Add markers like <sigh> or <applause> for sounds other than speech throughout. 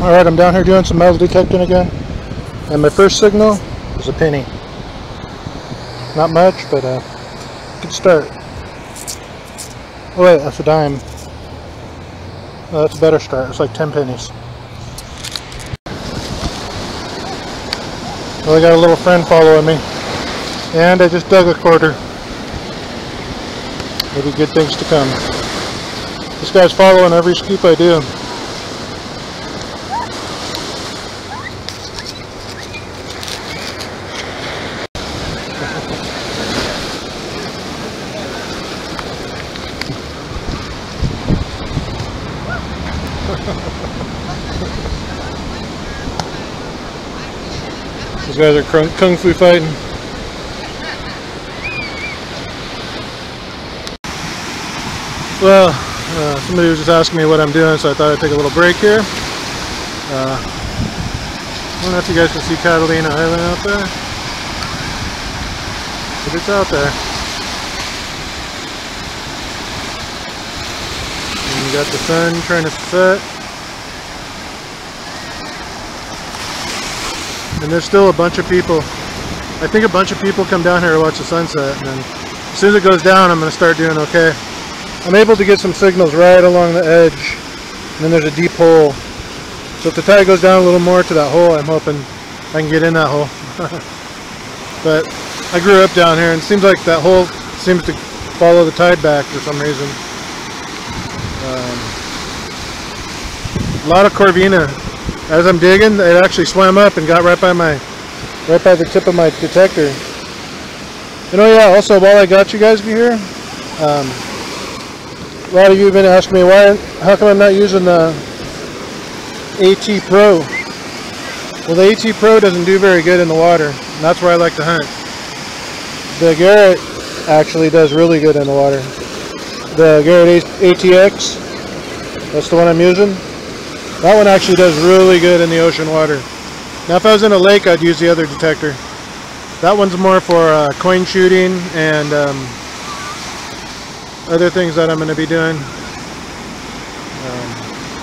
Alright, I'm down here doing some metal detecting again. And my first signal is a penny. Not much, but uh, good start. Oh wait, that's a dime. That's a better start. It's like 10 pennies. Well, I got a little friend following me. And I just dug a quarter. Maybe good things to come. This guy's following every scoop I do. Guys are kung, fu fighting. Well, uh, somebody was just asking me what I'm doing, so I thought I'd take a little break here. Uh, I don't know if you guys can see Catalina Island out there, but it's out there. And you got the sun trying to set. And there's still a bunch of people. I think a bunch of people come down here to watch the sunset. And then as soon as it goes down, I'm going to start doing okay. I'm able to get some signals right along the edge. And then there's a deep hole. So if the tide goes down a little more to that hole, I'm hoping I can get in that hole. <laughs> but I grew up down here and it seems like that hole seems to follow the tide back for some reason. Um, a lot of corvina as I'm digging, it actually swam up and got right by my, right by the tip of my detector. You know, yeah, also while I got you guys here, um, a lot of you have been asking me why, how come I'm not using the AT Pro? Well, the AT Pro doesn't do very good in the water, and that's where I like to hunt. The Garrett actually does really good in the water. The Garrett ATX, that's the one I'm using. That one actually does really good in the ocean water. Now if I was in a lake, I'd use the other detector. That one's more for uh, coin shooting and um, other things that I'm going to be doing. Um,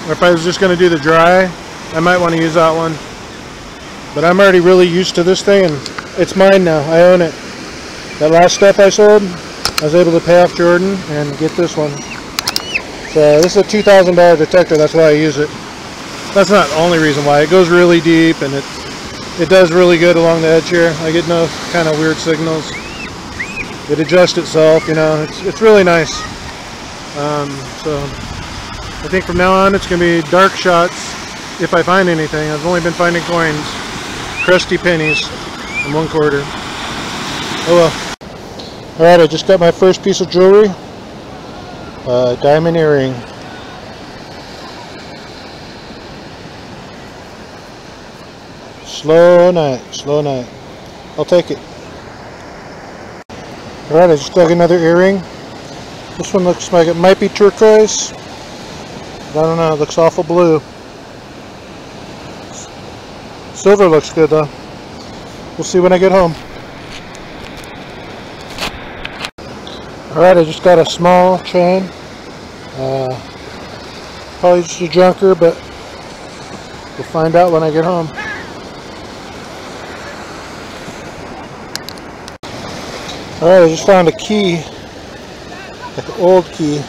or if I was just going to do the dry, I might want to use that one. But I'm already really used to this thing and it's mine now. I own it. That last stuff I sold, I was able to pay off Jordan and get this one. So this is a $2,000 detector, that's why I use it that's not the only reason why. It goes really deep and it it does really good along the edge here. I get no kind of weird signals. It adjusts itself, you know. It's it's really nice. Um, so I think from now on it's going to be dark shots if I find anything. I've only been finding coins, crusty pennies, and one quarter. Oh well. Alright, I just got my first piece of jewelry. Uh, diamond earring. Slow night, slow night. I'll take it. Alright, I just dug another earring. This one looks like it might be turquoise. I don't know, it looks awful blue. Silver looks good though. We'll see when I get home. Alright, I just got a small chain. Uh, probably just a junker, but we'll find out when I get home. Alright, I just found a key, like an old key.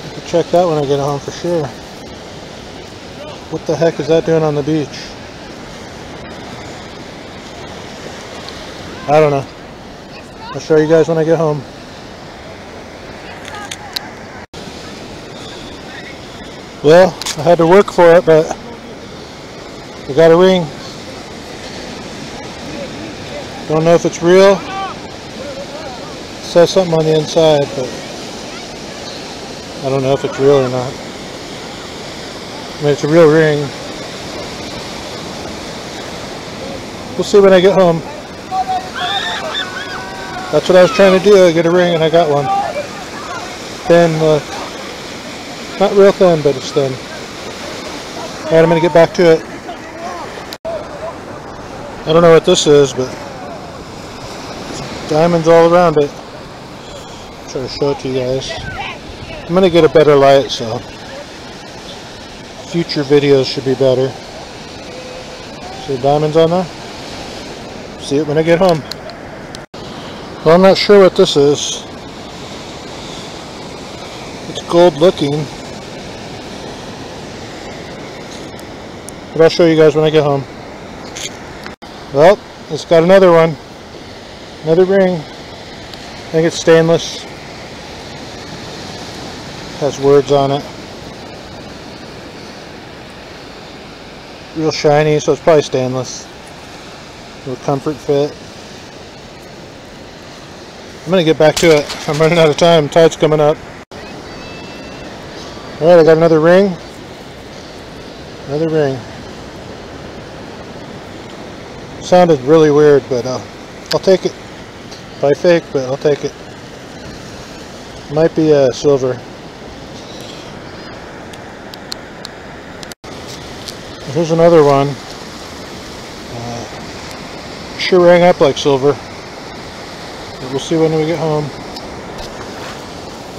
I can check that when I get home for sure. What the heck is that doing on the beach? I don't know. I'll show you guys when I get home. Well, I had to work for it, but I got a ring. Don't know if it's real. It says something on the inside, but I don't know if it's real or not. I mean, it's a real ring. We'll see when I get home. That's what I was trying to do, I get a ring and I got one. Thin, look. Uh, not real thin, but it's thin. Alright, I'm going to get back to it. I don't know what this is, but diamonds all around it. Try to show it to you guys. I'm gonna get a better light, so future videos should be better. See diamonds on there? See it when I get home. Well, I'm not sure what this is. It's gold looking. But I'll show you guys when I get home. Well, it's got another one. Another ring. I think it's stainless. Has words on it. Real shiny, so it's probably stainless. With comfort fit. I'm gonna get back to it. I'm running out of time. Tide's coming up. Alright, I got another ring. Another ring. Sounded really weird, but uh, I'll take it. Probably fake, but I'll take it. Might be a uh, silver. Here's another one. Uh, sure rang up like silver. But we'll see when we get home.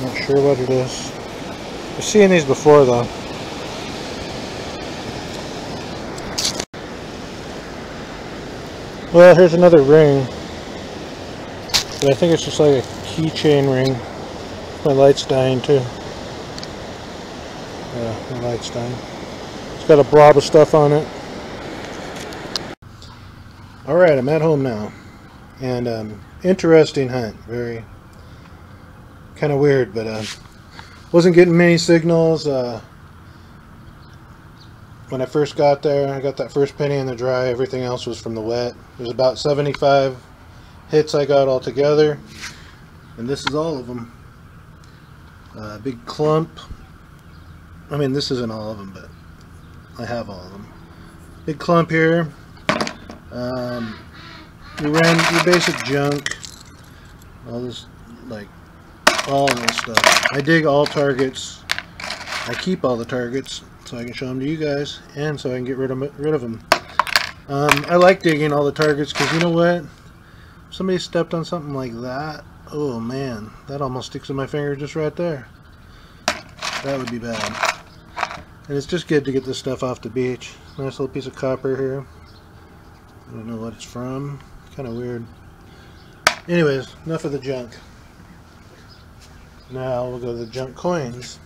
Not sure what it is. I've seen these before though. Well, here's another ring. But I think it's just like a keychain ring. My light's dying too. Yeah, my light's dying. It's got a blob of stuff on it. Alright, I'm at home now. And um, interesting hunt. Very kind of weird, but uh, wasn't getting many signals. Uh, when I first got there, I got that first penny in the dry. Everything else was from the wet. There's about 75 hits I got all together. And this is all of them. Uh, big clump. I mean this isn't all of them but I have all of them. Big clump here. Um, you ran your basic junk. All this like all this stuff. I dig all targets. I keep all the targets so I can show them to you guys and so I can get rid of, rid of them um, I like digging all the targets because you know what somebody stepped on something like that. Oh man. That almost sticks in my finger just right there. That would be bad. And it's just good to get this stuff off the beach. Nice little piece of copper here. I don't know what it's from. Kind of weird. Anyways enough of the junk. Now we'll go to the junk coins.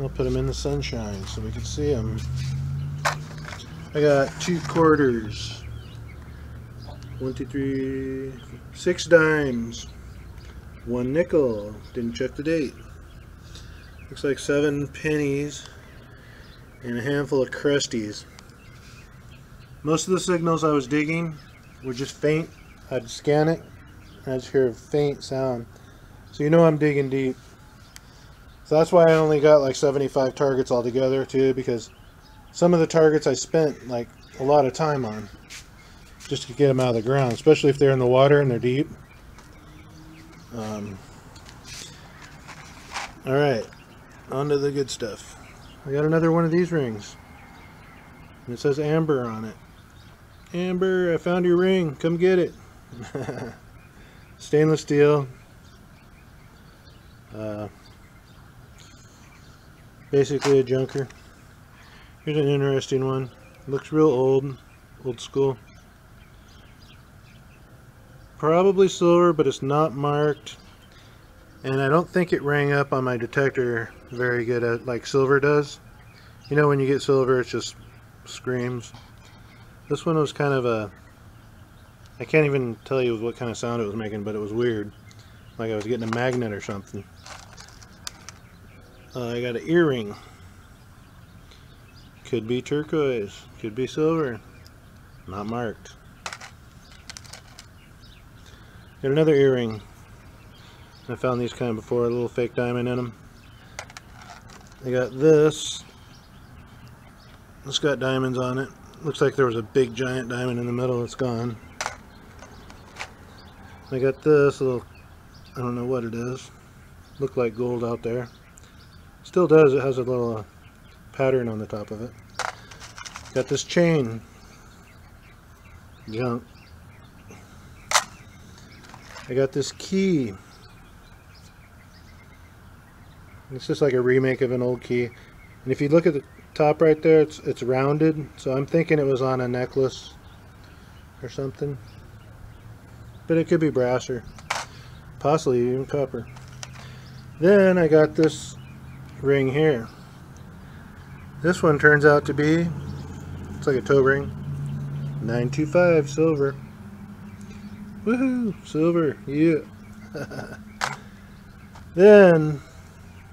I'll put them in the sunshine so we can see them I got two quarters one, two, three, six dimes. One nickel. Didn't check the date. Looks like seven pennies and a handful of crusties. Most of the signals I was digging were just faint. I'd scan it and I'd just hear a faint sound. So you know I'm digging deep. So that's why I only got like 75 targets altogether too because some of the targets I spent like a lot of time on just to get them out of the ground, especially if they're in the water and they're deep. Um, all right, on to the good stuff. I got another one of these rings. And it says Amber on it. Amber, I found your ring. Come get it. <laughs> Stainless steel. Uh, basically a junker. Here's an interesting one. Looks real old, old school. Probably silver, but it's not marked. And I don't think it rang up on my detector very good at, like silver does. You know when you get silver it just screams. This one was kind of a... I can't even tell you what kind of sound it was making, but it was weird. Like I was getting a magnet or something. Uh, I got an earring. Could be turquoise. Could be silver. Not marked. Another earring. I found these kind of before, a little fake diamond in them. I got this. It's got diamonds on it. Looks like there was a big giant diamond in the middle. It's gone. I got this little, I don't know what it is. Looked like gold out there. Still does. It has a little uh, pattern on the top of it. Got this chain. Junk. I got this key. It's just like a remake of an old key. And if you look at the top right there, it's it's rounded. So I'm thinking it was on a necklace or something. But it could be brass or possibly even copper. Then I got this ring here. This one turns out to be, it's like a toe ring, 925 silver. Woohoo, silver, yeah. <laughs> then,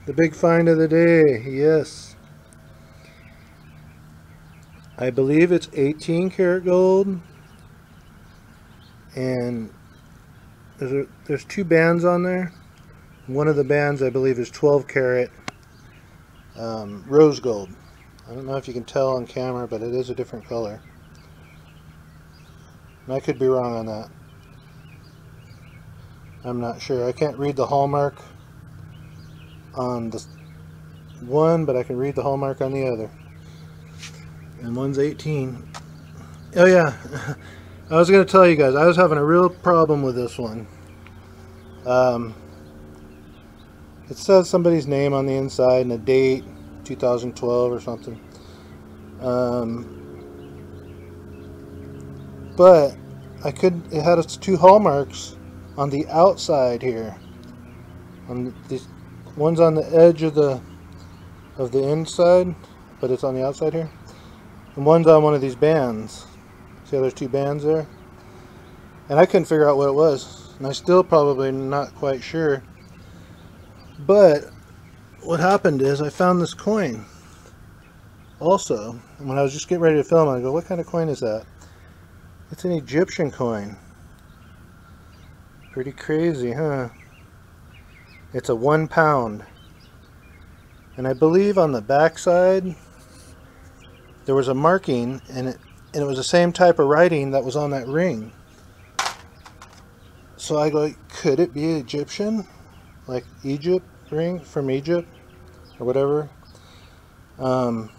the big find of the day, yes. I believe it's 18 karat gold. And there's, a, there's two bands on there. One of the bands I believe is 12 karat um, rose gold. I don't know if you can tell on camera, but it is a different color. And I could be wrong on that. I'm not sure. I can't read the hallmark on the one, but I can read the hallmark on the other. And one's 18. Oh yeah, <laughs> I was going to tell you guys, I was having a real problem with this one. Um, it says somebody's name on the inside and a date, 2012 or something. Um, but I could, it had its two hallmarks on the outside here. On the one's on the edge of the of the inside, but it's on the outside here. And one's on one of these bands. See how there's two bands there? And I couldn't figure out what it was. And I still probably not quite sure. But what happened is I found this coin also. When I was just getting ready to film, I go, what kind of coin is that? It's an Egyptian coin. Pretty crazy, huh? It's a one pound. And I believe on the back side there was a marking and it and it was the same type of writing that was on that ring. So I go, could it be Egyptian? Like Egypt ring from Egypt or whatever? Um,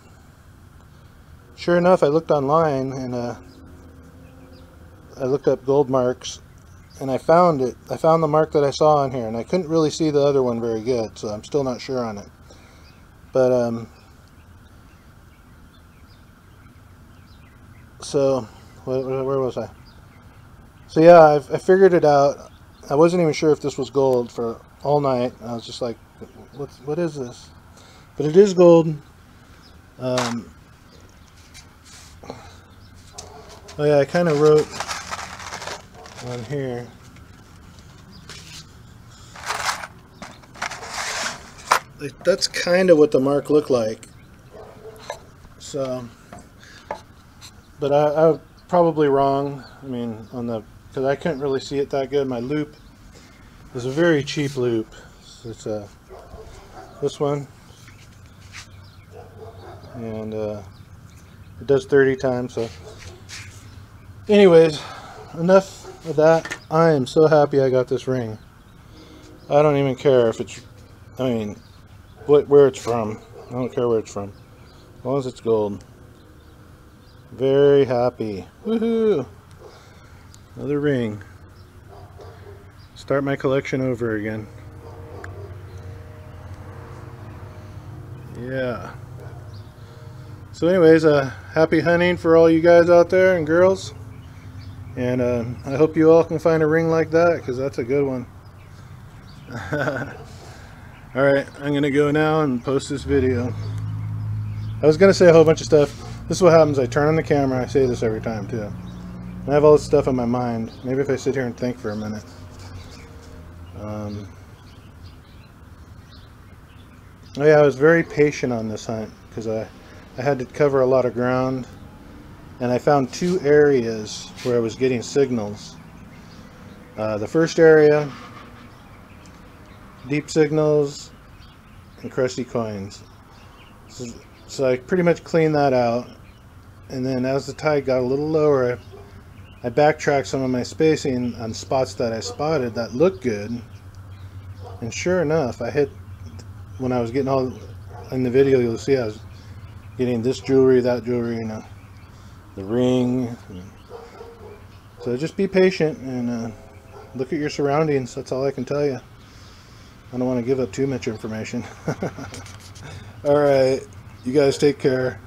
sure enough, I looked online and uh, I looked up gold marks and I found it. I found the mark that I saw on here and I couldn't really see the other one very good, so I'm still not sure on it. But, um, so, where, where was I? So yeah, I, I figured it out. I wasn't even sure if this was gold for all night. I was just like, what, what is this? But it is gold. Um, oh yeah, I kind of wrote on here. That's kind of what the mark looked like. So, but I, I'm probably wrong. I mean, on the because I couldn't really see it that good. My loupe is a very cheap loupe. It's a this one, and uh, it does 30 times. So, anyways, enough that. I am so happy I got this ring. I don't even care if it's. I mean, what where it's from. I don't care where it's from. As long as it's gold. Very happy. Woohoo! Another ring. Start my collection over again. Yeah. So anyways, uh, happy hunting for all you guys out there and girls. And uh, I hope you all can find a ring like that because that's a good one. <laughs> Alright, I'm going to go now and post this video. I was to say a whole bunch of stuff. This is what happens. I turn on the camera. I say this every time too. I have all this stuff in my mind. Maybe if I sit here and think for a minute. Um, oh yeah, I was very patient on this hunt because I, I had to cover a lot of ground and I found two areas where I was getting signals. Uh, the first area, deep signals and crusty coins. So, so I pretty much cleaned that out and then as the tide got a little lower I backtracked some of my spacing on spots that I spotted that looked good. And sure enough, I hit, when I was getting all, in the video you'll see I was getting this jewelry, that jewelry, you know, the ring. So just be patient and uh, look at your surroundings. That's all I can tell you. I don't want to give up too much information. <laughs> Alright, You guys take care.